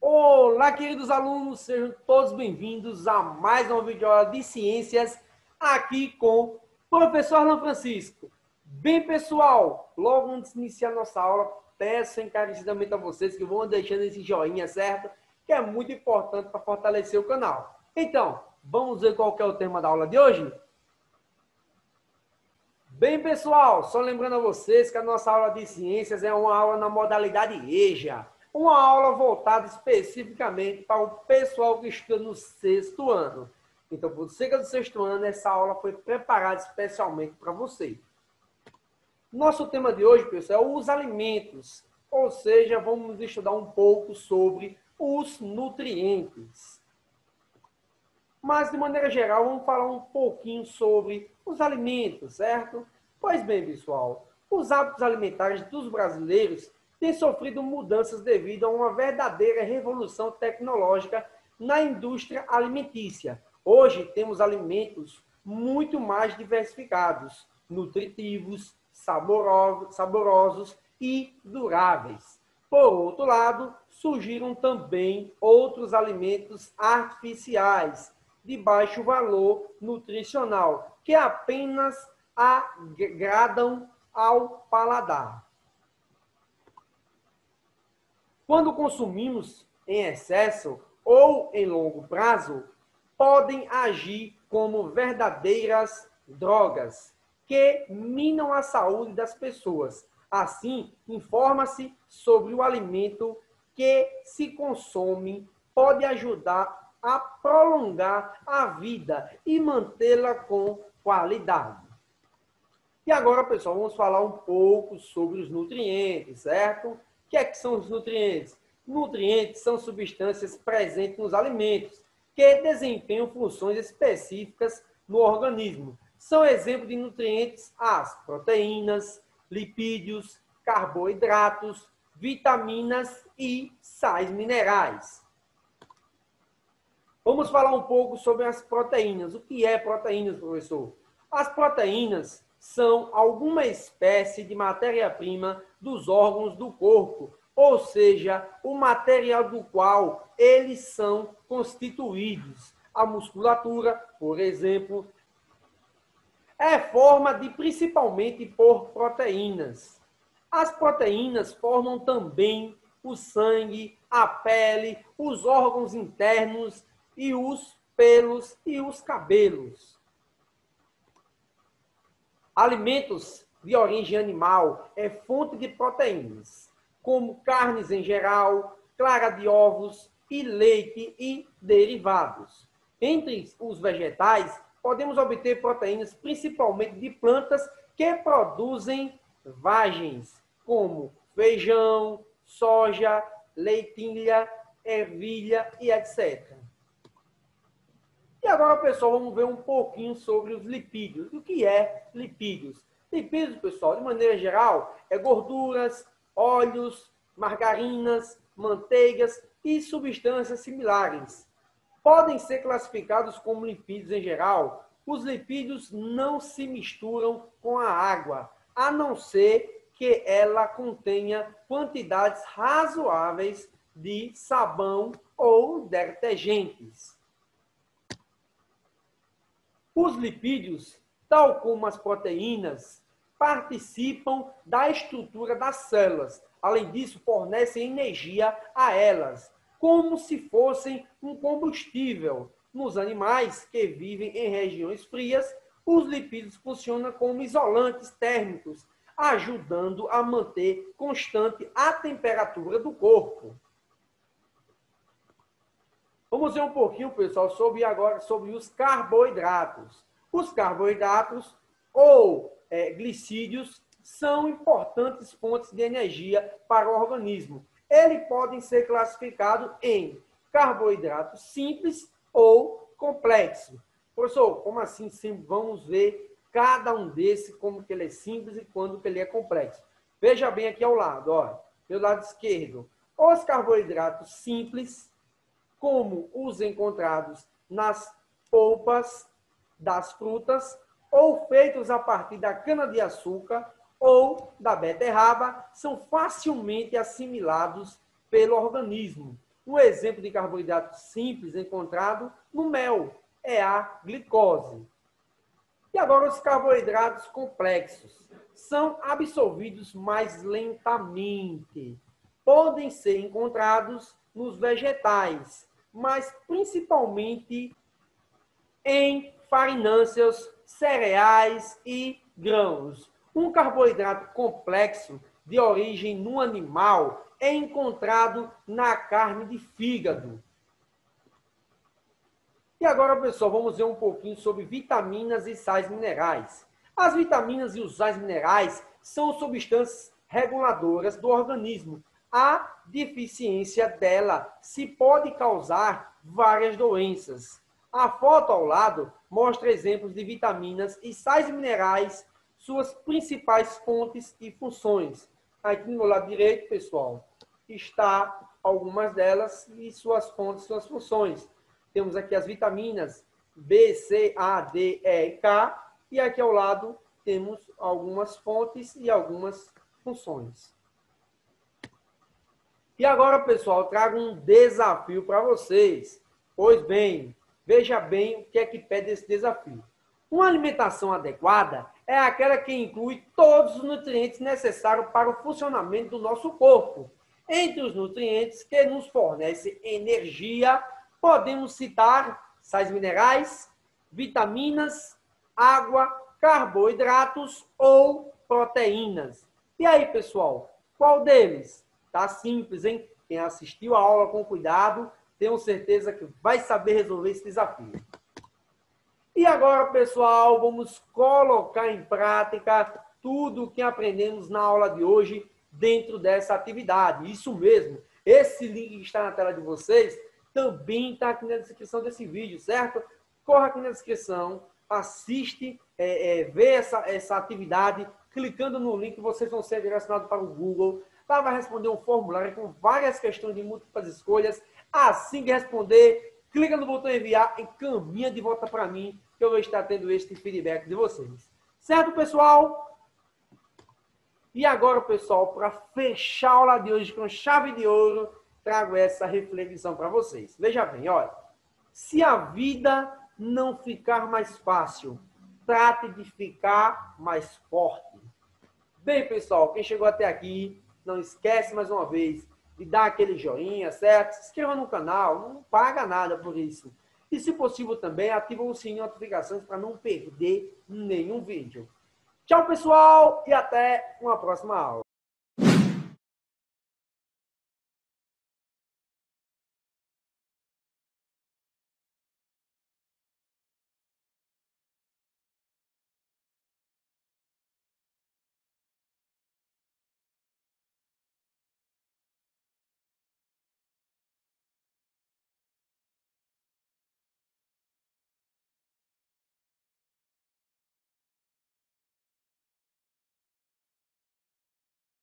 Olá, queridos alunos, sejam todos bem-vindos a mais uma videoaula de ciências aqui com o professor Arlan Francisco. Bem, pessoal, logo antes de iniciar nossa aula, peço encarecidamente a vocês que vão deixando esse joinha, certo? Que é muito importante para fortalecer o canal. Então, vamos ver qual é o tema da aula de hoje? Bem, pessoal, só lembrando a vocês que a nossa aula de ciências é uma aula na modalidade EJA, uma aula voltada especificamente para o pessoal que estuda no sexto ano. Então, você que do sexto ano, essa aula foi preparada especialmente para você. Nosso tema de hoje, pessoal, é os alimentos, ou seja, vamos estudar um pouco sobre os nutrientes. Mas, de maneira geral, vamos falar um pouquinho sobre os alimentos, certo? Pois bem, pessoal, os hábitos alimentares dos brasileiros têm sofrido mudanças devido a uma verdadeira revolução tecnológica na indústria alimentícia. Hoje temos alimentos muito mais diversificados, nutritivos, saborosos e duráveis. Por outro lado, surgiram também outros alimentos artificiais de baixo valor nutricional, que apenas agradam ao paladar. Quando consumimos em excesso ou em longo prazo, podem agir como verdadeiras drogas que minam a saúde das pessoas. Assim, informa-se sobre o alimento que se consome pode ajudar a prolongar a vida e mantê-la com qualidade. E agora, pessoal, vamos falar um pouco sobre os nutrientes, certo? O que é que são os nutrientes? Nutrientes são substâncias presentes nos alimentos que desempenham funções específicas no organismo. São exemplos de nutrientes as proteínas, lipídios, carboidratos, vitaminas e sais minerais. Vamos falar um pouco sobre as proteínas. O que é proteínas, professor? As proteínas são alguma espécie de matéria-prima dos órgãos do corpo, ou seja, o material do qual eles são constituídos. A musculatura, por exemplo, é forma de principalmente por proteínas. As proteínas formam também o sangue, a pele, os órgãos internos e os pelos e os cabelos. Alimentos de origem animal é fonte de proteínas, como carnes em geral, clara de ovos e leite e derivados. Entre os vegetais, podemos obter proteínas principalmente de plantas que produzem vagens, como feijão, soja, leitilha, ervilha e etc. E agora, pessoal, vamos ver um pouquinho sobre os lipídios. O que é lipídios? Lipídios, pessoal, de maneira geral, é gorduras, óleos, margarinas, manteigas e substâncias similares. Podem ser classificados como lipídios em geral. Os lipídios não se misturam com a água, a não ser que ela contenha quantidades razoáveis de sabão ou detergentes. Os lipídios, tal como as proteínas, participam da estrutura das células. Além disso, fornecem energia a elas, como se fossem um combustível. Nos animais que vivem em regiões frias, os lipídios funcionam como isolantes térmicos, ajudando a manter constante a temperatura do corpo. Vamos ver um pouquinho, pessoal, sobre agora sobre os carboidratos. Os carboidratos ou é, glicídios são importantes fontes de energia para o organismo. Eles podem ser classificados em carboidratos simples ou complexos. Professor, como assim? Sim, vamos ver cada um desses, como que ele é simples e quando que ele é complexo. Veja bem aqui ao lado, ó, meu lado esquerdo. Os carboidratos simples como os encontrados nas polpas das frutas ou feitos a partir da cana-de-açúcar ou da beterraba, são facilmente assimilados pelo organismo. Um exemplo de carboidrato simples encontrado no mel é a glicose. E agora os carboidratos complexos são absorvidos mais lentamente. Podem ser encontrados nos vegetais, mas principalmente em farinâceos, cereais e grãos. Um carboidrato complexo de origem no animal é encontrado na carne de fígado. E agora, pessoal, vamos ver um pouquinho sobre vitaminas e sais minerais. As vitaminas e os sais minerais são substâncias reguladoras do organismo. A deficiência dela se pode causar várias doenças. A foto ao lado mostra exemplos de vitaminas e sais minerais, suas principais fontes e funções. Aqui no lado direito, pessoal, está algumas delas e suas fontes, suas funções. Temos aqui as vitaminas B, C, A, D, E K. E aqui ao lado temos algumas fontes e algumas funções. E agora, pessoal, trago um desafio para vocês. Pois bem, veja bem o que é que pede esse desafio. Uma alimentação adequada é aquela que inclui todos os nutrientes necessários para o funcionamento do nosso corpo. Entre os nutrientes que nos fornecem energia, podemos citar sais minerais, vitaminas, água, carboidratos ou proteínas. E aí, pessoal, qual deles? Tá simples, hein? Quem assistiu a aula com cuidado, tenho certeza que vai saber resolver esse desafio. E agora, pessoal, vamos colocar em prática tudo o que aprendemos na aula de hoje dentro dessa atividade. Isso mesmo. Esse link que está na tela de vocês também está aqui na descrição desse vídeo, certo? Corra aqui na descrição, assiste, é, é, vê essa, essa atividade, clicando no link, vocês vão ser direcionados para o Google. Lá vai responder um formulário com várias questões de múltiplas escolhas. Assim que responder, clica no botão enviar e caminha de volta para mim que eu vou estar tendo este feedback de vocês. Certo, pessoal? E agora, pessoal, para fechar a aula de hoje com chave de ouro, trago essa reflexão para vocês. Veja bem, olha. Se a vida não ficar mais fácil, trate de ficar mais forte. Bem, pessoal, quem chegou até aqui, não esquece mais uma vez de dar aquele joinha, certo? Se inscreva no canal, não paga nada por isso. E, se possível, também ativa o sininho de notificações para não perder nenhum vídeo. Tchau, pessoal, e até uma próxima aula.